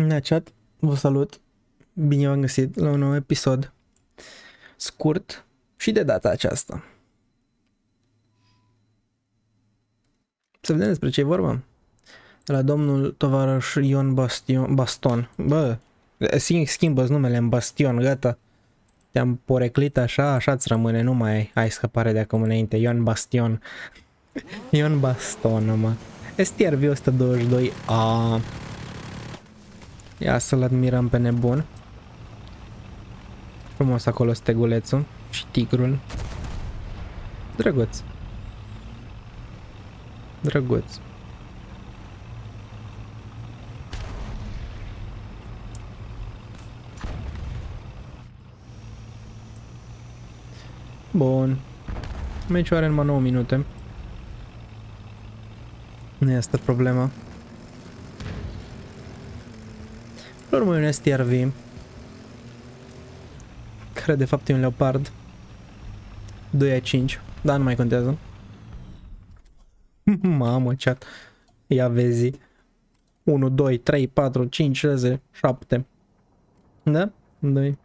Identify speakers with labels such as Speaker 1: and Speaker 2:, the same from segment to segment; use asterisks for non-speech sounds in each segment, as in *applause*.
Speaker 1: Bună chat, vă salut, bine v-am găsit la un nou episod scurt și de data aceasta. Să vedem despre ce e vorba. De la domnul tovarăș Ion Bastion, Baston. Bă, schimbă numele în Bastion, gata. Te-am poreclit așa, așa-ți rămâne, nu mai ai scăpare de acum înainte. Ion Bastion. *laughs* Ion Baston, mă. STRV 122A. Ia să-l admirăm pe nebun. Frumos acolo stegulețul și tigrul. Drăguț. Drăguț. Bun. Meciul are numai 9 minute. Nu este problema. La urmă un STRV. Care de fapt e un leopard. 2 a 5. Dar nu mai contează. *laughs* Mamă, chat. Ia vezi. 1, 2, 3, 4, 5, 6, 7. Da? 2,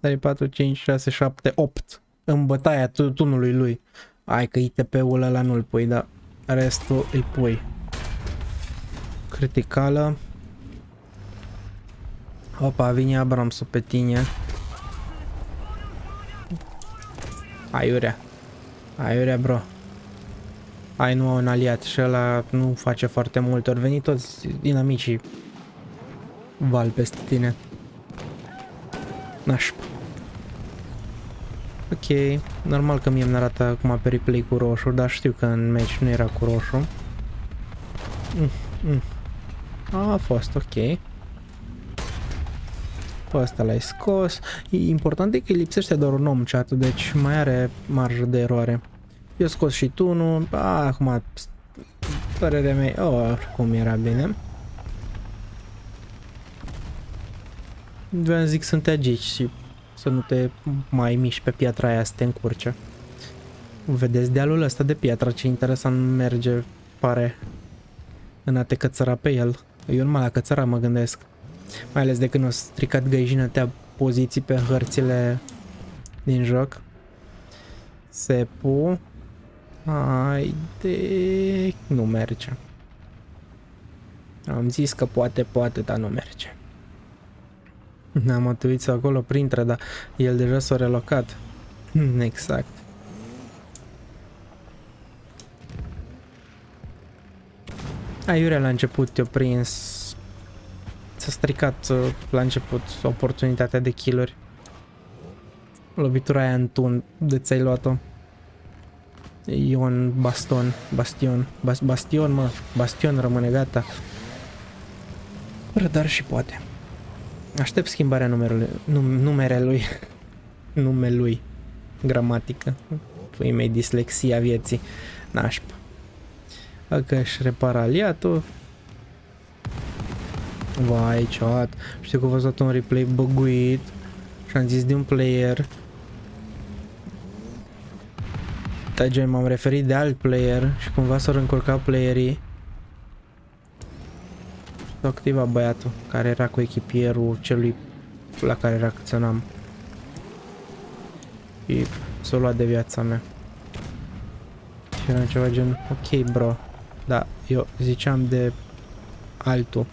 Speaker 1: 3, 4, 5, 6, 7, 8. În bătaia tunului lui. Hai că ITP-ul ăla nu-l pui, dar restul îi pui. Criticală. Opa, vine Abramsul pe tine. Aiurea. Aiurea, bro. Ai nu un aliat și ăla nu face foarte mult. Ori veni toți dinamicii val peste tine. Nașpa. Ok, normal că mie îmi arată acum pe replay cu roșu, dar știu că în match nu era cu roșu. Mm, mm. A fost ok. Pe ăsta l-ai scos. Important e că îi lipsește doar un om chat deci mai are marjă de eroare. Eu scos și tunul. A, acum părerea mea, oh, cum era bine. Vreau zic să te agici și să nu te mai miști pe piatra aia să te încurce. Vedeți dealul ăsta de piatră, ce interesant merge, pare, în a te cățăra pe el. Eu numai la cățăra mă gândesc. Mai ales de când o stricat găjinătea poziții pe hărțile din joc. Sepu. Haide. Nu merge. Am zis că poate, poate, dar nu merge. Am atuit acolo printre, dar el deja s-a relocat. Exact. Aiurea la început te-a prins S-a stricat uh, la început oportunitatea de kill-uri. Lovitura aia în tun de ți-ai luat-o. Ion Baston, Bastion, Bas Bastion, mă, Bastion rămâne gata. Rădar și poate. Aștept schimbarea numerului, num numerelui, *laughs* numelui, gramatică. Pui mei dislexia vieții, nașpa. Dacă își repara aliatul, Vai, chat. Știu că v-ați dat un replay băguit și am zis de un player. Dar gen m-am referit de alt player și cumva s-au încurcat playerii. S-a activat băiatul care era cu echipierul celui la care reacționam. Și s-a luat de viața mea. Și era ceva gen, ok bro, da, eu ziceam de altul.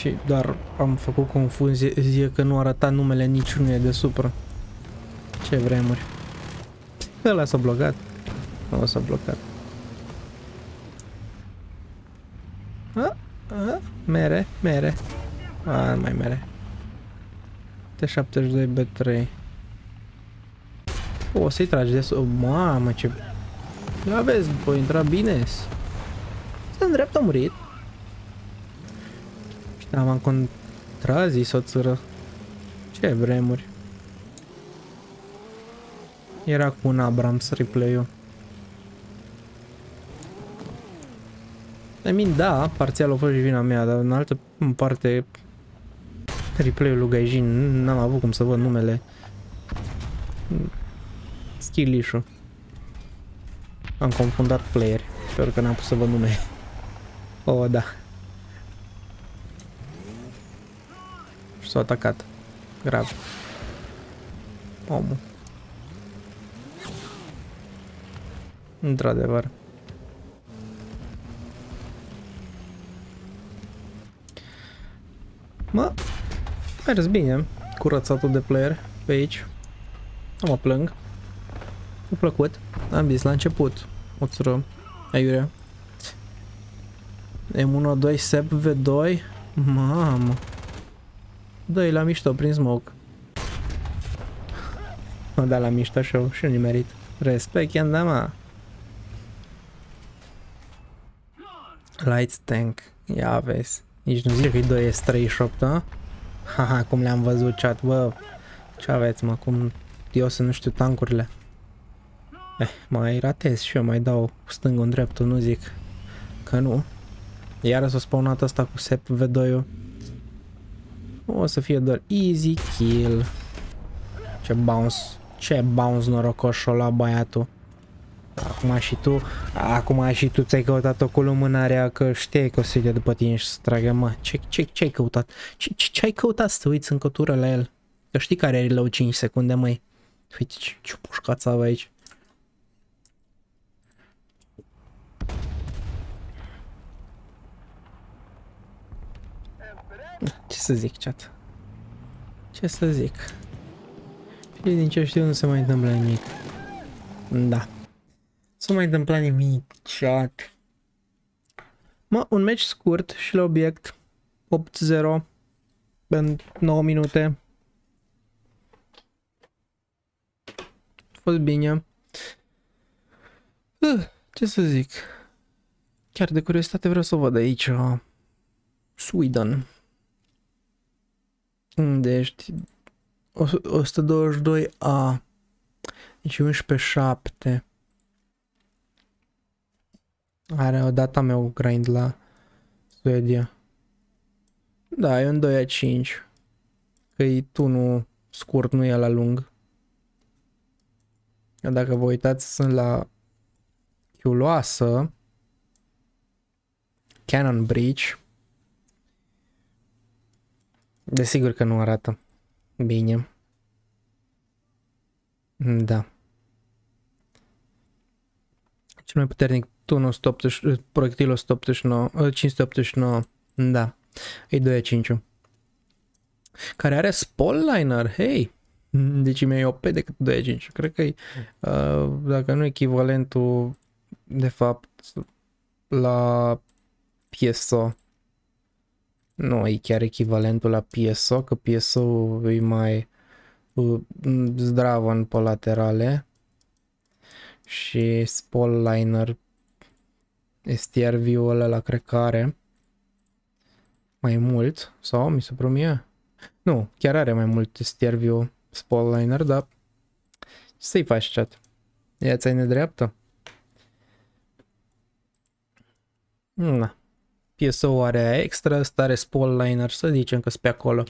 Speaker 1: Și doar am făcut confuzie zie că nu arăta numele niciunuia de supra. Ce vremuri. Ăla s-a blocat. Nu s-a blocat. A, a, mere, mere. A, nu mai mere. T72 B3. O, să-i tragi de sus. Mamă, ce... Ia vezi, voi intra bine. Stă în dreapta murit. Da, m-am contrazis o țără. Ce vremuri. Era cu un Abrams replay-ul. I mean, da, parțial a fost și vina mea, dar în altă parte replay-ul lui Gaijin n-am avut cum să văd numele. Skillish-ul. Am confundat playeri. Sper că n-am pus să văd nume. O, *laughs* oh, da. S-a atacat. Grav. Omul. Într-adevăr. Mă, mers bine curățatul de player pe aici. Nu mă plâng. Mi-a plăcut. Am zis la început. O țură aiurea. M1-2 SEP V2. Mamă. Dă-i la mișto prin smoke. Mă da la mișto și eu și nu merit. Respect, i-am dat, mă. Lights tank. Ia vezi. Nici nu zic că-i 2 S38, da? Haha, cum le-am văzut chat, bă. Ce aveți, mă, cum eu să nu știu tankurile. Eh, mai ratez și eu, mai dau stângul în dreptul, nu zic că nu. Iar s-a spawnat asta cu SEP V2-ul. O să fie doar easy kill. Ce bounce, ce bounce norocos la băiatul. Acum și tu, acum și tu ți-ai căutat-o cu lumânarea că știi că o să fie după tine și să tragă, mă, ce, ce, ce ai căutat? Ce, ce, ce ai căutat să uiți în cătură la el? Că știi care are reload 5 secunde, măi. Uite ce, ce pușcați avea aici. Ce să zic, chat? Ce să zic? Și din ce știu nu se mai întâmplă nimic. Da. Să mai întâmpla nimic, chat. Mă, un match scurt și la obiect. 8-0 în 9 minute. A fost bine. Uh, ce să zic? Chiar de curiozitate vreau să văd aici uh, Sweden. Unde ești? 122A. Deci 11-7. Are o data meu grind la Suedia. Da, e un 2 a 5. Că e tunul scurt, nu e la lung. Dacă vă uitați, sunt la chiuloasă. Cannon Bridge. Desigur că nu arată bine. Da. Cel mai puternic tunul 180, proiectilul 189, 589, da, e 2 a 5 care are Spalliner, hei, deci mai OP decât 2 a 5 cred că e, uh, dacă nu echivalentul, de fapt, la PSO, nu e chiar echivalentul la PSO, că PSO e mai uh, zdravă în pe laterale și Spalliner STR view ăla la cred că are mai mult sau mi se promie? Nu, chiar are mai mult STR view Spottliner, dar ce să-i faci chat? Ea ți-ai nedreaptă? Na. PSO are extra, stare Spottliner, să zicem că pe acolo.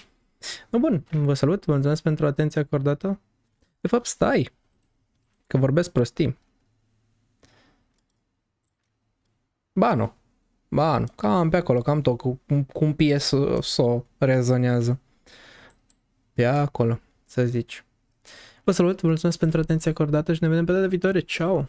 Speaker 1: No, bun, vă salut, vă mulțumesc pentru atenția acordată. De fapt, stai, că vorbesc prostii. Ba nu. Ba nu. Cam pe acolo, cam tot, cum, cum piesul s-o rezonează. Pe acolo, să zici. Vă salut, vă mulțumesc pentru atenția acordată și ne vedem pe data viitoare. Ciao!